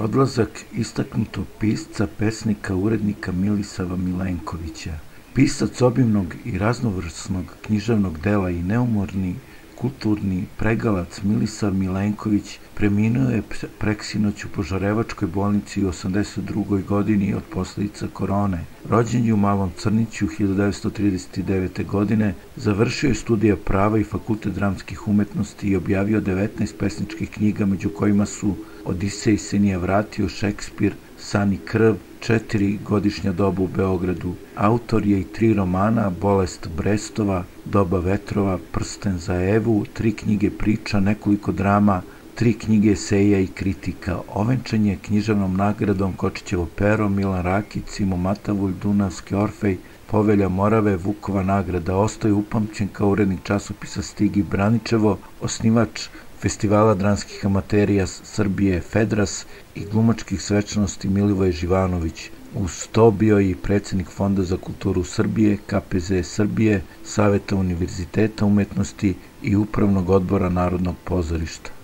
Odlazak istaknutog pisca, pesnika, urednika Milisava Milenkovića. Pisac obimnog i raznovrsnog književnog dela i neumorni kulturni pregalac Milisav Milenković preminuo je preksinoć u Požarevačkoj bolnici u 82. godini od posljedica korone. Rođen je u Malom Crniću 1939. godine, završio je studija prava i fakultet dramskih umetnosti i objavio 19 pesničkih knjiga, među kojima su Odisej se nije vratio, Šekspir, San i krv, četiri godišnja doba u Beogradu. Autor je i tri romana, Bolest Brestova, Doba vetrova, Prsten za Evu, tri knjige priča, nekoliko drama, tri knjige eseja i kritika. Ovenčan je književnom nagradom Kočićevo pero, Milan Rakić, Simo Matavulj, Dunavski Orfej, Povelja Morave, Vukova nagrada. Ostaje upamćen kao urednik časopisa Stigi Braničevo, osnivač Festivala dranskih amaterija Srbije Fedras i glumačkih svečanosti Milivoj Živanović. Uz to bio i predsednik Fonda za kulturu Srbije, KPZ Srbije, Saveta Univerziteta umetnosti i Upravnog odbora Narodnog pozorišta.